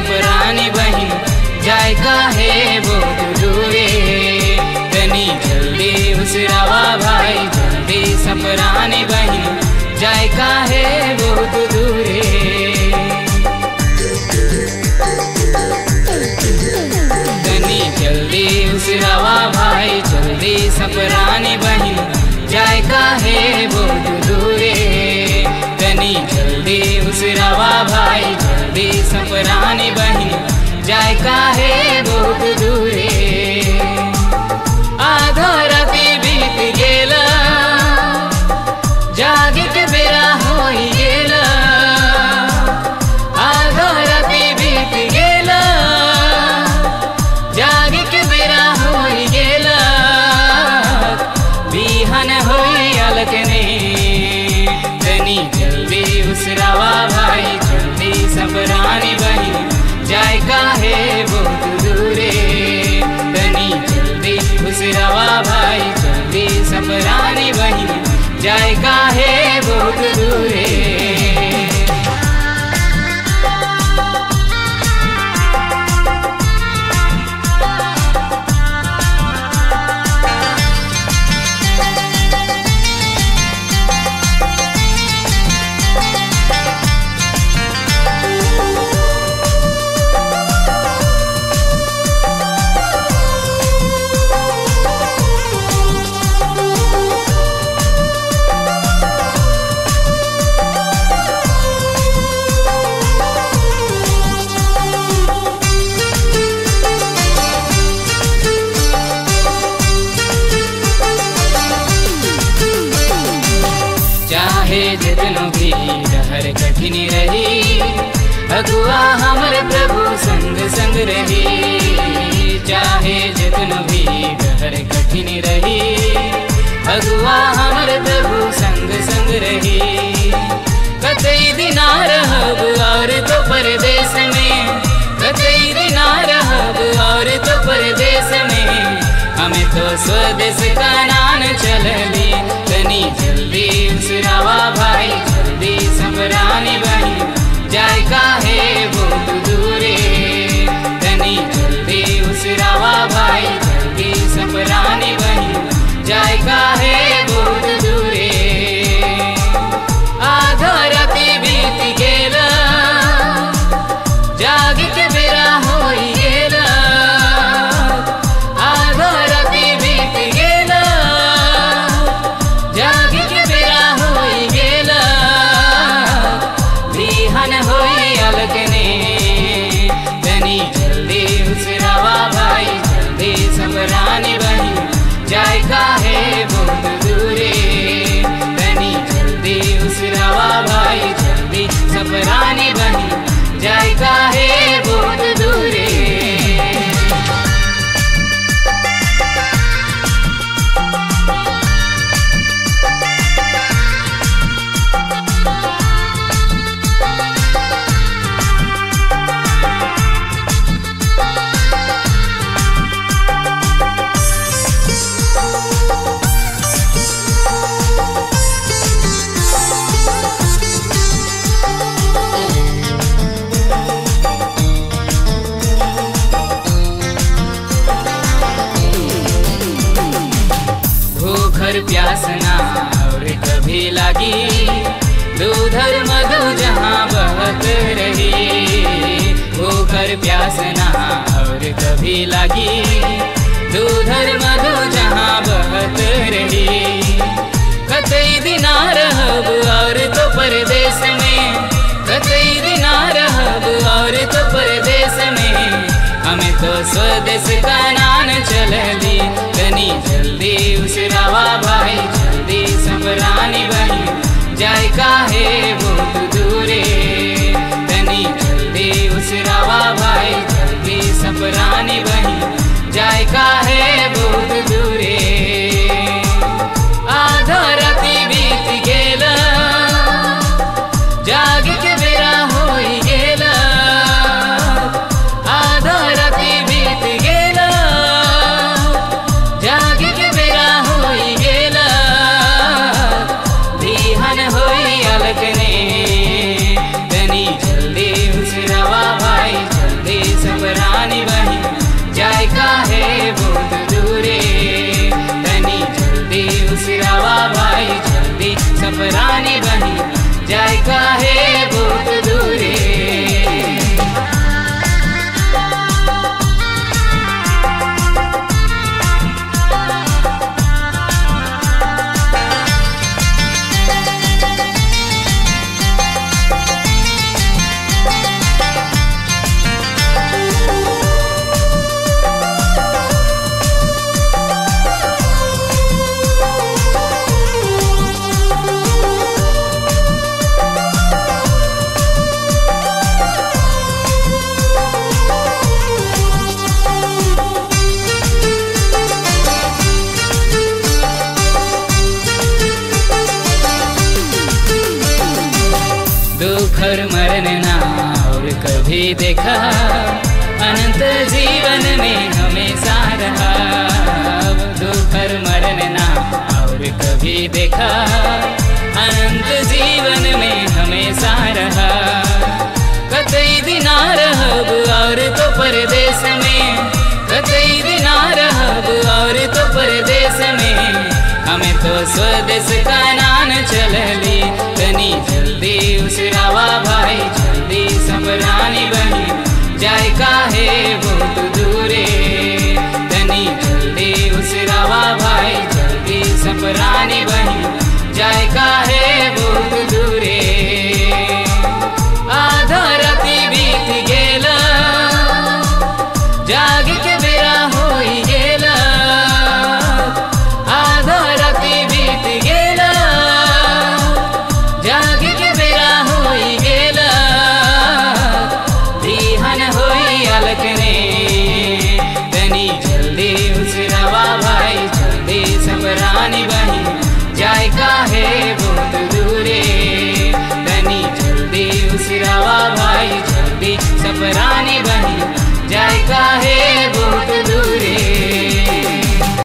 सपरानी बहन, जाय काहे बहुत दूरे तनी जल्दी उसरावा भाई, जल्दी सपरानी बहन, जाय काहे बहुत दूरे तनी जल्दी उसरावा भाई, जल्दी सपरानी बहन, जाय काहे बहुत दूरे तनी जल्दी उस रवा भाई सपरानी बहन जाय काहे बहुत दूरे। बहिन है बहुत दूरे। डहर रही अगुआ हमर प्रभु संग संग रही चाहे जितन भी घर कठिन हमें तो स्वदेश का नान चल दी। तनी जल्दी सुनावा भाई, जल्दी समरानी बहिन जाय का है बहुत दूरे? तनी जल्दी उसरावा भाई, जल्दी समरानी बही जाय काहे बहिन है काहे बनी जल्दी उसरावा भाई जल्दी समरानी बनी जायका है बहुत भूखर प्यासना और कभी लगी। दूधर मधु जहाँ बहत रही भूखर प्यासना और कभी लगी। दूधर मधु जहाँ बहत रही, कतई दिना रहब और तो परदेश में। कतई दिना रहब और तो परदेश में। हमें तो स्वदेश का नान चलली काहे बहुत दूरे। तनी जल्दी उसरावा भाई जल्दी समरानी कभी देखा, अनंत जीवन में हमेशा रहा। अब मरण ना और कभी देखा, अनंत जीवन में हमेशा रहा। कतई दिना रहब और तो परदेश में, कतई दिना रहब और तो परदेश में। हमें तो स्वदेश का नान चलली तनी जल्दी उसरावा भाई समरानी बनी जाय काहे बहुत दूरे। तनी जल्दी उसरावा भाई जल्दी सब रानी बनी। जल्दी बही बनी जाय काहे बहुत दूरे? तनी जल्दी उसरावा भाई, जल्दी सब रानी बही जाय काहे